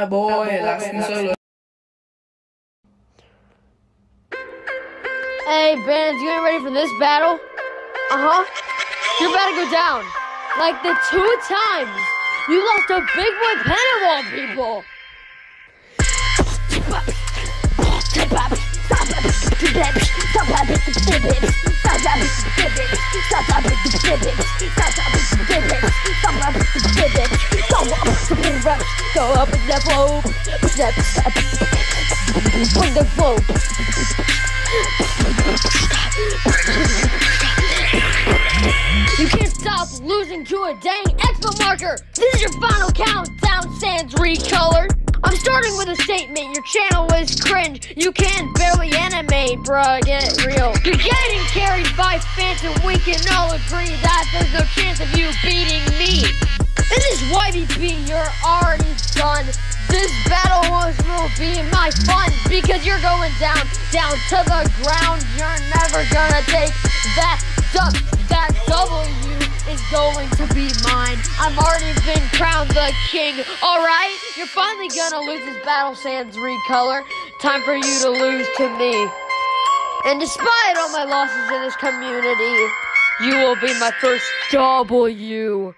boy, el ascenso Hey, Bands, you ain't ready for this battle? Uh huh. You're about to go down. Like the two times you lost a big boy Pennywall, people. You can't stop losing to a dang expo marker. This is your final countdown, sans recolored. I'm starting with a statement. Your channel is cringe. You can barely animate, bruh. Get real. You're getting carried by fans, and We can all agree that there's no chance of you beating You're already done. This battle will be my fun because you're going down, down to the ground. You're never gonna take that duck. That W is going to be mine. I've already been crowned the king. Alright, you're finally gonna lose this battle sans recolor. Time for you to lose to me. And despite all my losses in this community, you will be my first W.